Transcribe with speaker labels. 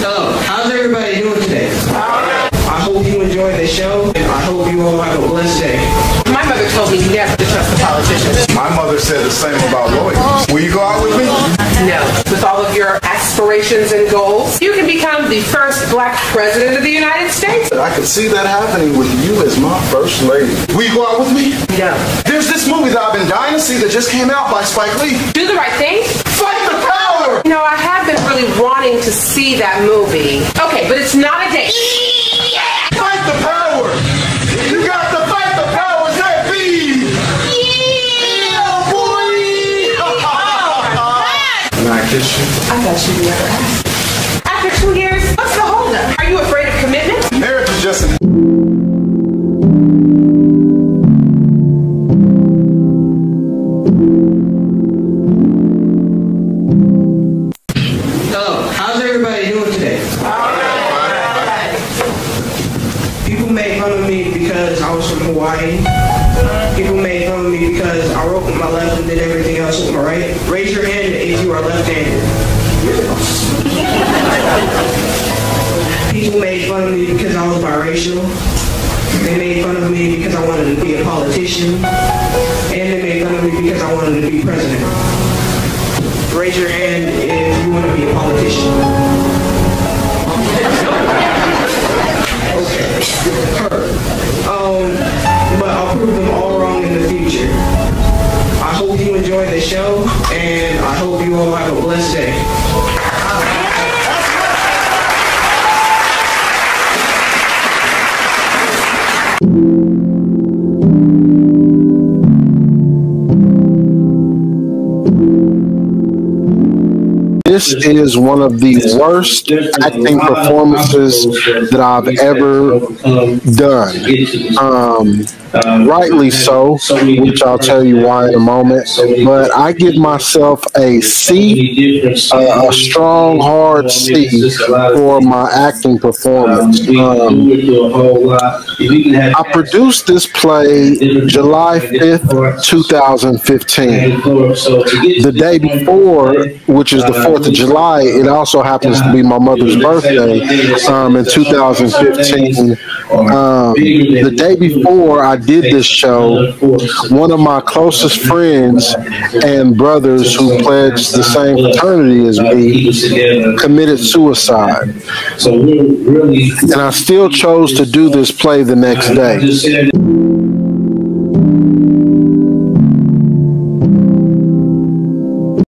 Speaker 1: Hello, how's everybody doing today? I hope you enjoyed the show, and I hope you all have a blessed day.
Speaker 2: My mother told me never to trust the politicians.
Speaker 3: My mother said the same about lawyers. Will you go out with me?
Speaker 2: No. With all of your aspirations and goals, you can become the first black president of the United States.
Speaker 3: I could see that happening with you as my first lady. Will you go out with me?
Speaker 2: No.
Speaker 3: There's this movie that I've been dying to see that just came out by Spike Lee.
Speaker 2: Do the right thing.
Speaker 3: Fight the power!
Speaker 2: You know, I have been really wanting to see that movie. Okay, but it's not a date.
Speaker 3: Fight the power! You got to fight the powers that be! Yeah, boy! Can I kiss you?
Speaker 2: I thought you'd never asked.
Speaker 1: Hawaii. People made fun of me because I wrote with my left and did everything else with my right. Raise your hand if you are left-handed. People made fun of me because I was biracial. They made fun of me because I wanted to be a politician. And they made fun of me because I wanted to be president. Raise your hand if you want to be a politician. Hope you enjoy the show, and I hope you all have a blessed day.
Speaker 4: This is one of the worst acting performances that I've ever done. Um, rightly so, which I'll tell you why in a moment. But I give myself a C, a, a strong, hard C for my acting performance. Um, I produced this play July 5th, 2015. The day before, which is the 4th of July, it also happens to be my mother's birthday um, in 2015. Um, the day before I did this show, one of my closest friends and brothers who pledged the same fraternity as me committed suicide.
Speaker 5: So we're really
Speaker 4: And I still chose to do this play the next day.